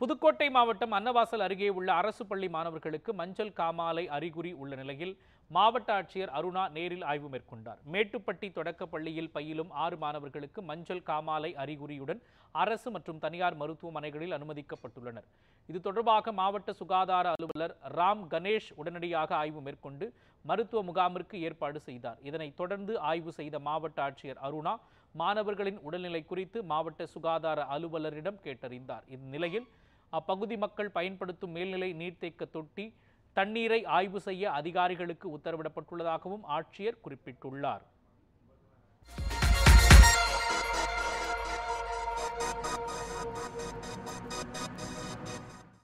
புதுக்கோட்டை மாவட்டம் அன்னவாசல் அருகே உள்ள அரசு பள்ளி மாணவர்களுக்கு மஞ்சள் காமாலை அறிகுறி உள்ள நிலையில் மாவட்ட ஆட்சியர் அருணா நேரில் ஆய்வு மேற்கொண்டார். மேட்டுப்பட்டி தொடக்கப் பள்ளியில் பயிலும் ஆறு மாணவர்களுக்கு மஞ்சள் காமாலை அறிகுறியுடன் அரசு மற்றும் தனியார் மருத்துவமனைகளில் அனுமதிக்கப்பட்டுள்ளனர். இது தொடர்பாக மாவட்ட சுகாதார அலுவலர் ராம் கணேஷ் உடனடியாக ஆய்வு மேற்கொண்டு மருத்துவ முகாமிற்கு ஏற்பாடு செய்தார். இதனைத் தொடர்ந்து ஆய்வு செய்த மாவட்ட ஆட்சியர் அருணா மாணவர்களின் உடல்நிலை குறித்து மாவட்ட சுகாதார அலுவலரிடம் கேட்டறிந்தார். இந்நிலையில் அப்பகுதி மக்கள் பயன்படுத்தும் மேல்நிலை நீர்த்தேக்க தொட்டி தண்ணீரை ஆய்வு செய்ய அதிகாரிகளுக்கு உத்தரவிடப்பட்டுள்ளதாகவும் ஆட்சியர் குறிப்பிட்டுள்ளார்.